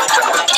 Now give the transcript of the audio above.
Yeah.